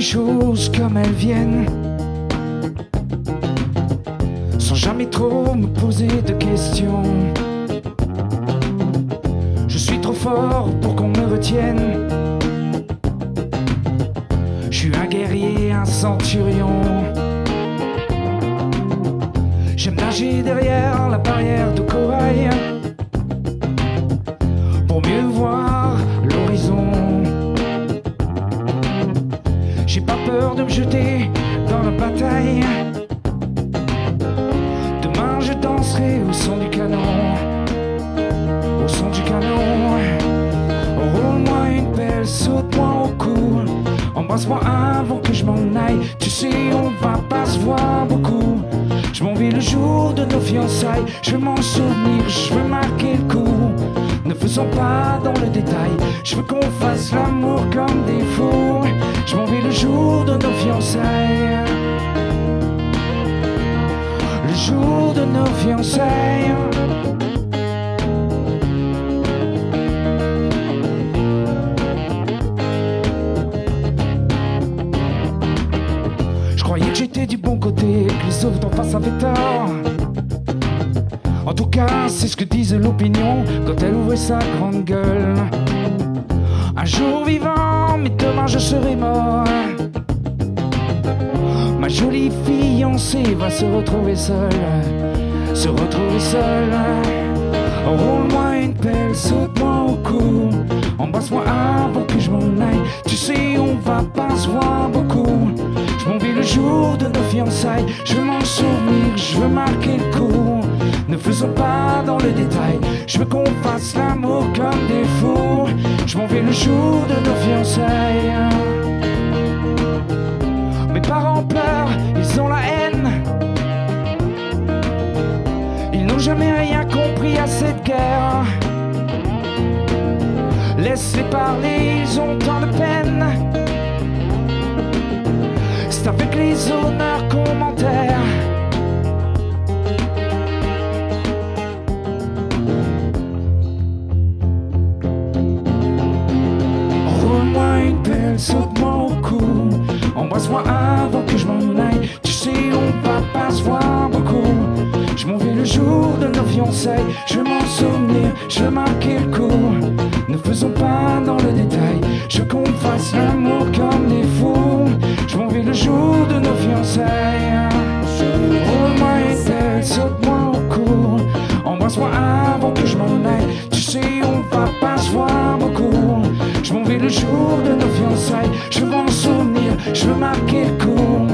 les choses comme elles viennent. Sans jamais trop me poser de questions. Je suis trop fort pour qu'on me retienne. Je suis un guerrier, un centurion. J'aime nager derrière la barrière de corail jeter dans la bataille. Demain je danserai au son du canon. Au son du canon. Roule-moi une belle, saute-moi au cou. Embrasse-moi avant que je m'en aille. Tu sais, on va pas se voir beaucoup. Je m'en vais le jour de nos fiançailles. Je veux m'en souvenir, je veux marquer le coup. Ne faisons pas dans le détail. Je veux qu'on fasse l'amour comme des le jour de nos fiançailles. Le jour de nos fiançailles. Je croyais que j'étais du bon côté, que les autres en face avaient tort. En tout cas, c'est ce que disait l'opinion quand elle ouvrait sa grande gueule. Un jour vivant, mais demain je serai mort. Ma jolie fiancée va se retrouver seule, se retrouver seule. Roule-moi une pelle, saute-moi au cou. Embrasse-moi avant que je m'en aille. Tu sais, on va pas se voir beaucoup. Je m'en vais le jour de nos fiançailles. Je veux m'en souvenir, je veux marquer le coup. Ne faisons pas dans le détail. Je veux qu'on fasse l'amour comme des fous. Je m'en vais le jour de nos fiançailles. Mes parents pleurent, ils ont la haine. Ils n'ont jamais rien compris à cette guerre. Laisse-les parler, ils ont tant de peine. C'est avec les honneurs qu'on saute-moi au cou. Embrasse-moi avant que je m'en aille. Tu sais, on va pas se voir beaucoup. Je m'en vais le jour de nos fiançailles. Je m'en souvenir, je veux marquer le coup. Ne faisons pas dans le détail. Je qu'on fasse l'amour comme des fous. Je m'en vais le jour de nos fiançailles. Jour de nos fiançailles. Je veux m'en souvenir, je veux marquer le coup.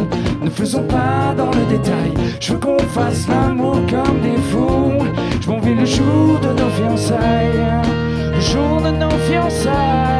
Ne faisons pas dans le détail. Je veux qu'on fasse l'amour comme des fous. Je m'en vais le jour de nos fiançailles. Le jour de nos fiançailles.